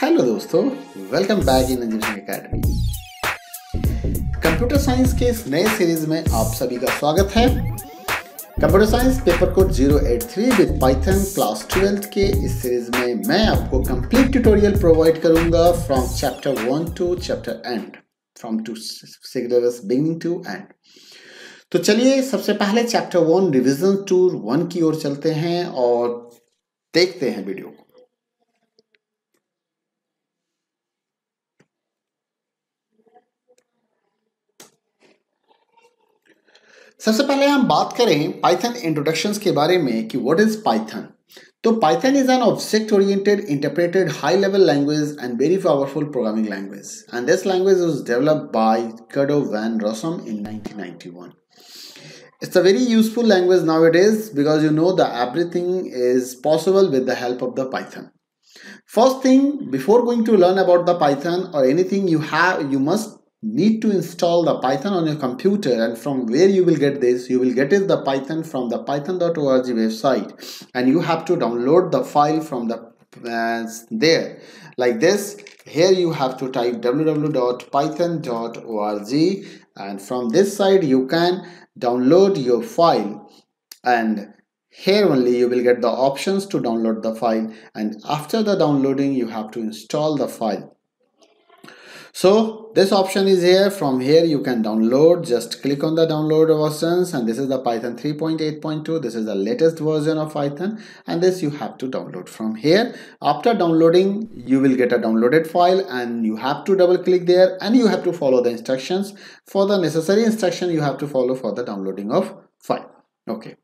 Hello दोस्तों welcome back in engineering academy computer science के इस नए सीरीज़ में आप सभी का स्वागत है। Computer science paper code 083 with Python class 12 के इस सीरीज़ में मैं आपको कंप्लीट ट्यूटोरियल प्रोवाइड करूँगा from chapter 1 to chapter end from to syllabus beginning to end तो चलिए, सबसे पहले chapter one revision tour one की ओर चलते हैं और देखते हैं वीडियो को। सबसे पहले हम बात करें पाइथन इंट्रोडक्शन के बारे में कि व्हाट इज़ पाइथन तो Python is an object oriented interpreted high level language and very powerful programming language and this language was developed by Guido van Rossum in 1991 it's a very useful language now it is because you know the everything is possible with the help of the Python first thing before going to learn about the Python और anything you have you must need to install the python on your computer and from where you will get this you will get is the python from the python.org website. And you have to download the file from the uh, there. Like this here you have to type www.python.org and from this side you can download your file. And here only you will get the options to download the file. And after the downloading you have to install the file so this option is here. From here you can download. Just click on the download versions. And this is the python 3.8.2 this is the latest version of python. And this you have to download from here. After downloading you will get a downloaded file. And you have to double click there. And you have to follow the instructions. For the necessary instruction you have to follow for the downloading of file. Okay.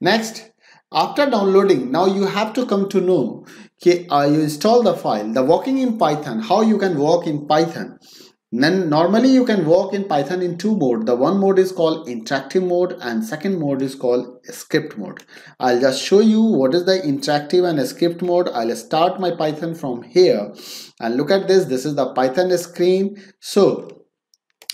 Next after downloading now you have to come to know okay, uh, you install the file the working in python how you can work in python. Then normally you can work in python in two mode. The one mode is called interactive mode and second mode is called script mode. I'll just show you what is the interactive and script mode. I'll start my python from here. And look at this this is the python screen. So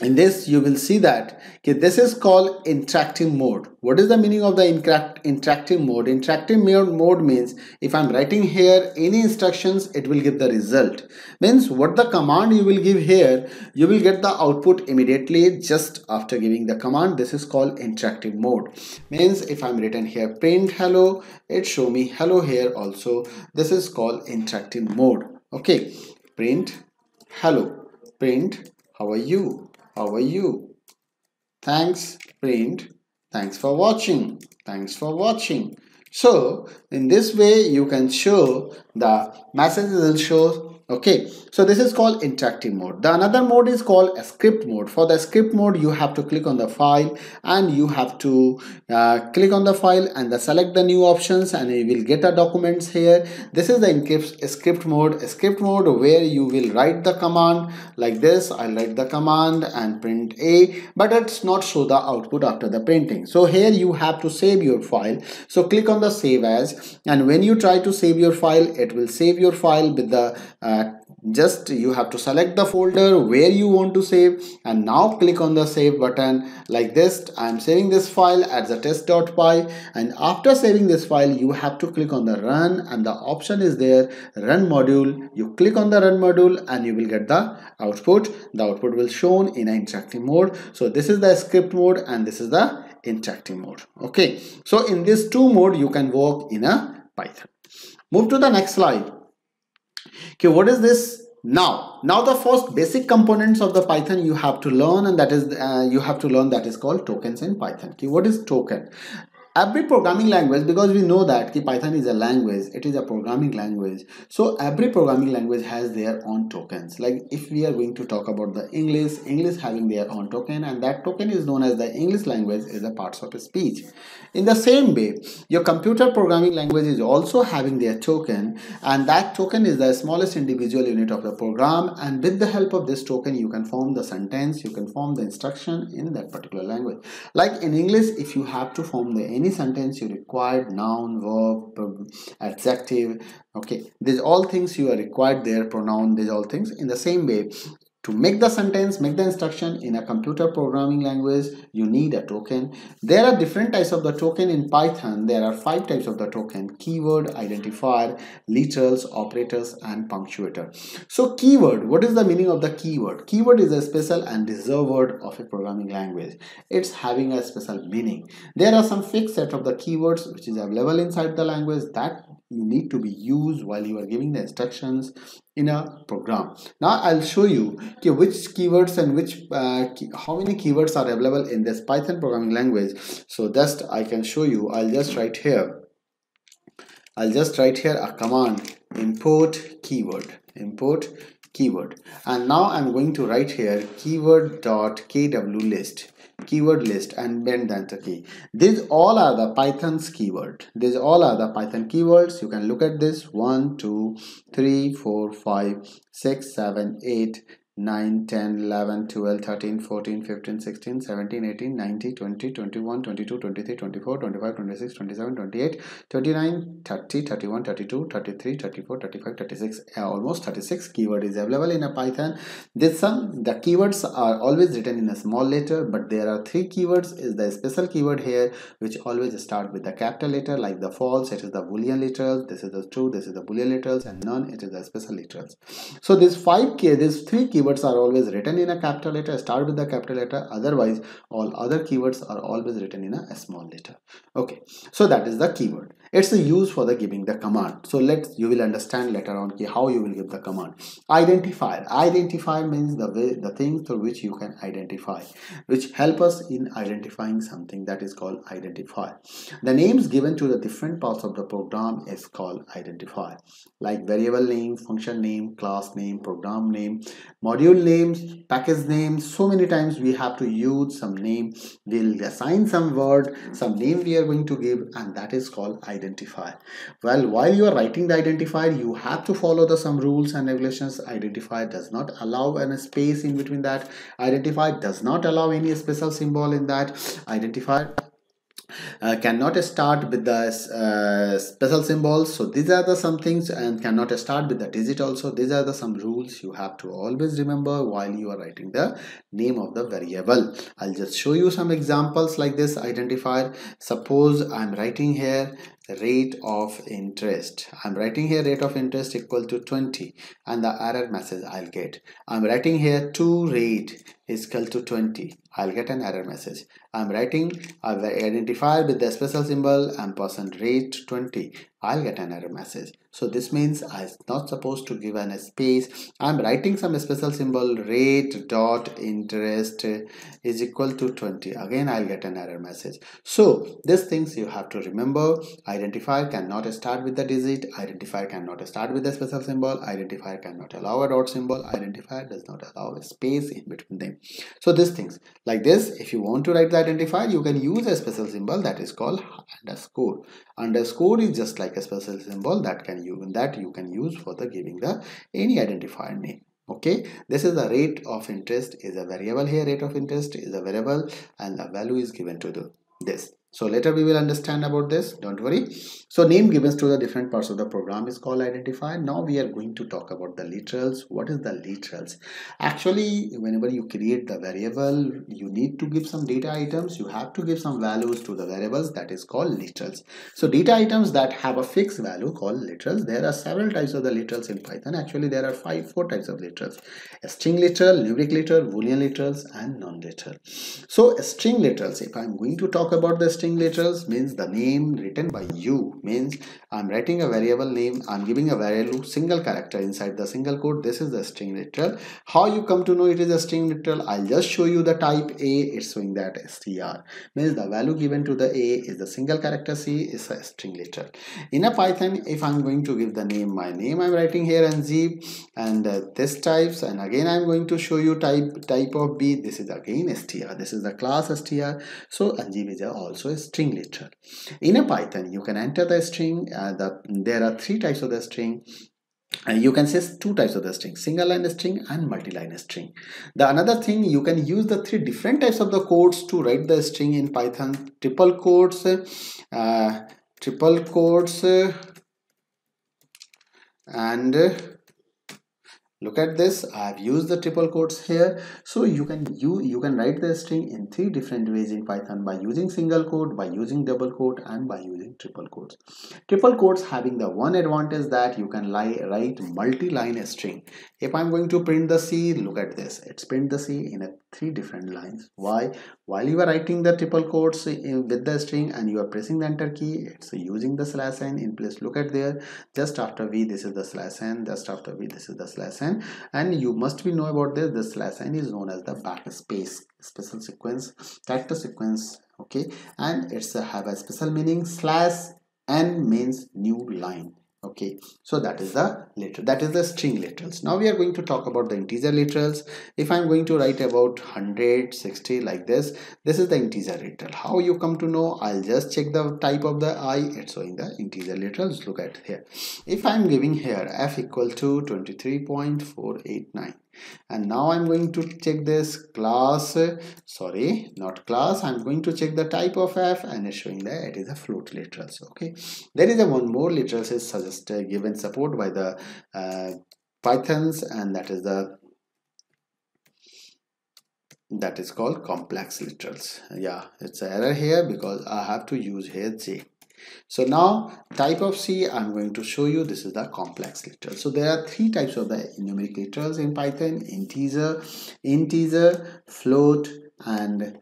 in this you will see that okay, this is called interactive mode. What is the meaning of the interactive mode? Interactive mode means if i'm writing here any instructions it will give the result. Means what the command you will give here you will get the output immediately just after giving the command. This is called interactive mode. Means if i'm written here print hello it show me hello here also. This is called interactive mode. Okay print hello print how are you how are you? Thanks, print. Thanks for watching. Thanks for watching. So, in this way, you can show the message will show okay so this is called interactive mode. The another mode is called a script mode. For the script mode you have to click on the file and you have to uh, click on the file and the select the new options and you will get the documents here. This is the script mode script mode where you will write the command like this. I'll write the command and print a but it's not show the output after the printing. So here you have to save your file. So click on the save as and when you try to save your file it will save your file with the uh, just you have to select the folder where you want to save and now click on the save button like this. I'm saving this file as a test.py and after saving this file you have to click on the run and the option is there run module. You click on the run module and you will get the output. The output will shown in interactive mode. So this is the script mode and this is the interactive mode. Okay. So in this two mode you can work in a python. Move to the next slide okay what is this now? Now the first basic components of the python you have to learn and that is uh, you have to learn that is called tokens in python. Okay what is token every programming language because we know that ki python is a language it is a programming language. So every programming language has their own tokens. Like if we are going to talk about the english english having their own token and that token is known as the english language is a parts of a speech. In the same way your computer programming language is also having their token and that token is the smallest individual unit of the program and with the help of this token you can form the sentence you can form the instruction in that particular language. Like in english if you have to form the any sentence you required noun verb adjective okay? These all things you are required there pronoun these all things in the same way to make the sentence make the instruction in a computer programming language you need a token. There are different types of the token in python. There are five types of the token keyword identifier literals operators and punctuator. So keyword what is the meaning of the keyword? Keyword is a special and reserved word of a programming language. It's having a special meaning. There are some fixed set of the keywords which is available inside the language that you need to be used while you are giving the instructions in a program. Now i'll show you okay, which keywords and which uh, how many keywords are available in this python programming language. So just i can show you. I'll just write here. I'll just write here a command import keyword import keyword. And now i'm going to write here keyword dot kw list keyword list and bend the key. These all are the python's keyword. These all are the python keywords. You can look at this. One two three four five six seven eight 9 10 11 12 13 14 15 16 17 18 19 20 21 22 23 24 25 26 27 28 29 30 31 32 33 34 35 36 uh, almost 36 keyword is available in a python. This one the keywords are always written in a small letter but there are three keywords. Is the special keyword here which always start with the capital letter like the false it is the boolean literals this is the true this is the boolean literals and none it is the special literals. So these five key these three keywords keywords are always written in a capital letter. Start with the capital letter. Otherwise all other keywords are always written in a small letter. Okay. So that is the keyword it's the use for the giving the command. So let's you will understand later on how you will give the command. Identifier identifier means the way the things through which you can identify which help us in identifying something that is called identifier the names given to the different parts of the program is called identifier like variable name function name class name program name module names package names. So many times we have to use some name. We'll assign some word some name we are going to give and that is called identifier well while you are writing the identifier you have to follow the some rules and regulations. Identifier does not allow any space in between that. Identifier does not allow any special symbol in that. Identifier uh, cannot start with the uh, special symbols. So these are the some things and cannot start with the digit also. These are the some rules you have to always remember while you are writing the name of the variable. I'll just show you some examples like this. Identifier suppose i'm writing here rate of interest. I'm writing here rate of interest equal to 20 and the error message i'll get. I'm writing here to rate is equal to 20 i'll get an error message. I'm writing i've identified with the special symbol and percent rate 20 i'll get an error message so this means i'm not supposed to give an a space i'm writing some special symbol rate dot interest is equal to 20 again i'll get an error message. So these things you have to remember. Identifier cannot start with the digit. Identifier cannot start with the special symbol. Identifier cannot allow a dot symbol. Identifier does not allow a space in between them. So these things like this if you want to write the identifier you can use a special symbol that is called underscore underscore is just like a special symbol that can you that you can use for the giving the any identifier name. Okay? This is the rate of interest is a variable here. Rate of interest is a variable and the value is given to the this so later we will understand about this don't worry. So name given to the different parts of the program is called identifier now we are going to talk about the literals. What is the literals? Actually whenever you create the variable you need to give some data items. You have to give some values to the variables that is called literals. So data items that have a fixed value called literals there are several types of the literals in python. Actually there are five four types of literals. A string literal numeric literal boolean literals and non-literal. So string literals if i'm going to talk about the string literals means the name written by you. Means I'm writing a variable name I'm giving a value single character inside the single quote this is the string literal. How you come to know it is a string literal? I'll just show you the type A it's showing that str means the value given to the A is the single character C is a string literal. In a Python if I'm going to give the name my name I'm writing here Anjeev and uh, this types and again I'm going to show you type type of B this is again str this is the class str so Anjeev is also string literal. In a python you can enter the string uh, the, there are three types of the string you can say two types of the string single line string and multi-line string. The another thing you can use the three different types of the codes to write the string in python. Triple quotes uh, triple quotes uh, and look at this. I have used the triple quotes here. So you can you you can write the string in three different ways in python by using single quote by using double quote and by using triple quotes. Triple quotes having the one advantage that you can lie, write multi-line string. If i'm going to print the c look at this. It's print the c in a three different lines. Why? While you are writing the triple quotes eh, with the string and you are pressing the enter key it's using the slash n in place. Look at there. Just after v this is the slash n just after v this is the slash n and you must be know about this. The slash n is known as the backspace special sequence character sequence okay? And it's a, have a special meaning slash n means new line okay so that is the literal that is the string literals. Now we are going to talk about the integer literals. If i'm going to write about 160 like this this is the integer literal. How you come to know? I'll just check the type of the i. It's showing the integer literals. Look at here. If i'm giving here f equal to 23.489 and now I'm going to check this class. Sorry not class. I'm going to check the type of f and it's showing that it is a float literals. Okay. There is a one more literals is suggested given support by the uh, pythons and that is the that is called complex literals. Yeah it's an error here because I have to use here J so now type of C I'm going to show you this is the complex literal. So there are three types of the numeric literals in Python integer, integer, float and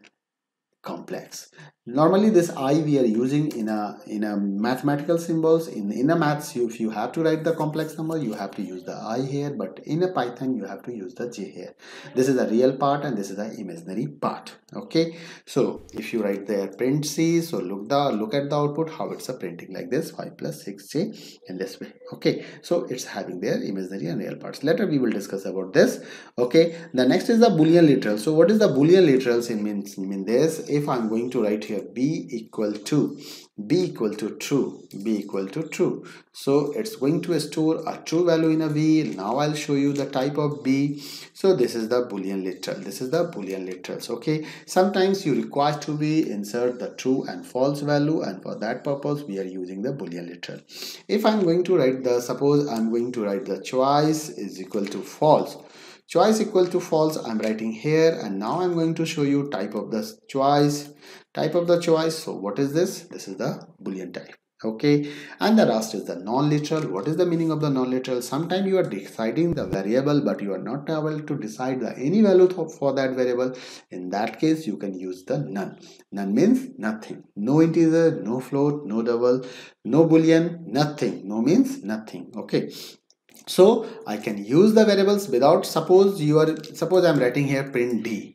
complex. Normally this i we are using in a in a mathematical symbols. In in a maths you if you have to write the complex number you have to use the i here. But in a python you have to use the j here. This is the real part and this is the imaginary part. Okay? So if you write there print c. So look the look at the output how it's a printing like this. 5 plus 6j in this way okay? So it's having their imaginary and real parts. Later we will discuss about this. Okay? The next is the boolean literal so what is the boolean literals in means mean this if i'm going to write here b equal to b equal to true b equal to true. So it's going to store a true value in a v. Now i'll show you the type of b. So this is the boolean literal. This is the boolean literals okay? Sometimes you require to be insert the true and false value and for that purpose we are using the boolean literal. If i'm going to write the suppose i'm going to write the choice is equal to false choice equal to false i'm writing here and now i'm going to show you type of the choice. Type of the choice so what is this? This is the boolean type okay? And the last is the non-literal. What is the meaning of the non-literal? Sometimes you are deciding the variable but you are not able to decide the any value for that variable. In that case you can use the none. None means nothing. No integer no float no double no boolean nothing. No means nothing okay so i can use the variables without suppose you are suppose i'm writing here print d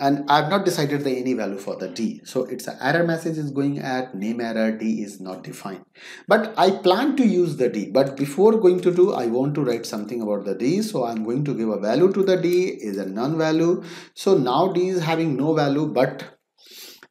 and I've not decided the any value for the D. So it's an error message is going at name error D is not defined. But I plan to use the D. But before going to do, I want to write something about the D. So I'm going to give a value to the D is a non-value. So now D is having no value, but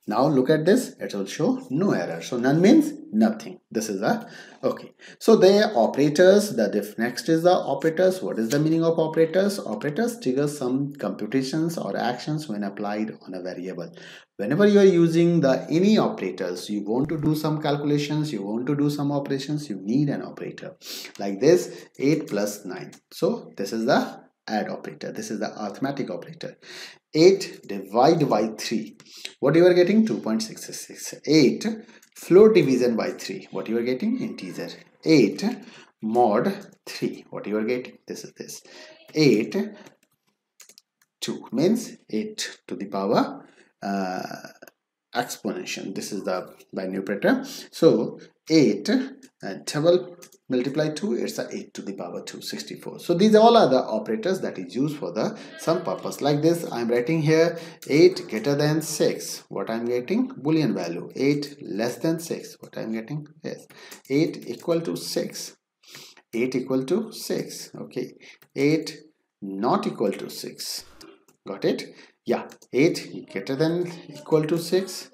now look at this, it will show no error. So none means nothing. This is a, okay. So the operators, the next is the operators. What is the meaning of operators? Operators trigger some computations or actions when applied on a variable. Whenever you are using the any operators, you want to do some calculations, you want to do some operations, you need an operator. Like this, 8 plus 9. So this is the add operator. This is the arithmetic operator. 8 divide by 3. What you are getting? 2.66. 8 float division by 3. What you are getting? Integer. 8 mod 3. What you are getting? This is this. 8 2 means 8 to the power uh, exponential. This is the binary operator. So 8 and double multiply 2 it's a 8 to the power 264 so these all are the operators that is used for the some purpose. Like this i'm writing here 8 greater than 6 what i'm getting? Boolean value 8 less than 6 what i'm getting? Yes. 8 equal to 6 8 equal to 6 okay. 8 not equal to 6 got it? Yeah. 8 greater than equal to 6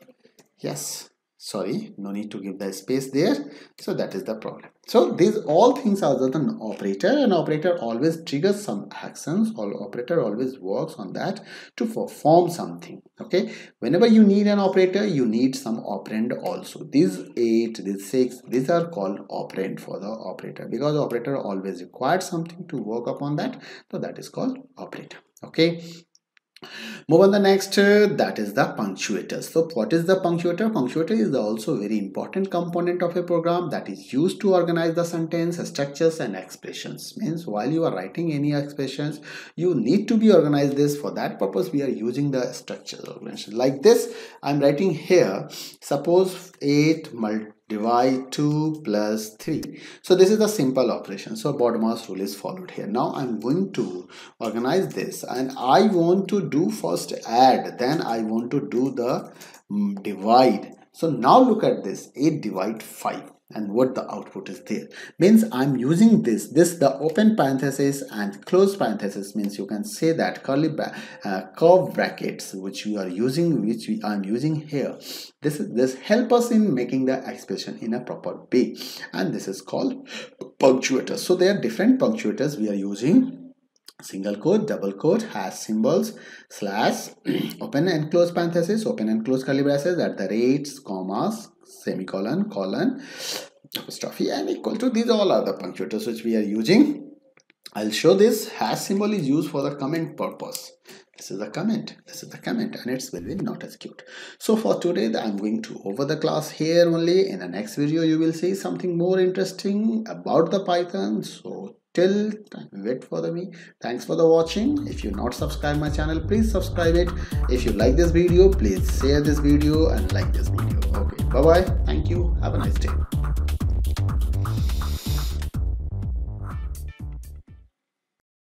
yes sorry no need to give the space there. So that is the problem. So these all things are the operator an operator always triggers some actions or operator always works on that to perform something okay? Whenever you need an operator you need some operand also. These eight these six these are called operand for the operator because operator always required something to work upon that so that is called operator okay Move on the next, uh, that is the punctuator. So what is the punctuator? Punctuator is also very important component of a program that is used to organize the sentence, structures and expressions. Means while you are writing any expressions, you need to be organized this. For that purpose, we are using the structure organization. Like this, I'm writing here, suppose 8 multiplied divide 2 plus 3 so this is a simple operation. So BODMAS rule is followed here. Now i'm going to organize this and i want to do first add then i want to do the um, divide. So now look at this. 8 divide 5 and what the output is there. Means i'm using this this the open parenthesis and close parenthesis means you can say that curly uh, curve brackets which we are using which we i'm using here. This is this help us in making the expression in a proper way. And this is called punctuators so there are different punctuators we are using. Single quote double quote has symbols slash open and close parenthesis open and close curly braces at the rates commas semicolon colon apostrophe and equal to these all are the punctuators which we are using. I'll show this. Hash symbol is used for the comment purpose this is the comment. This is the comment and it's very not as cute. So for today i'm going to over the class here only. In the next video you will see something more interesting about the python. So till wait for the me. Thanks for the watching. If you not subscribe my channel please subscribe it. If you like this video please share this video and like this video. Okay bye bye thank you. Have a nice day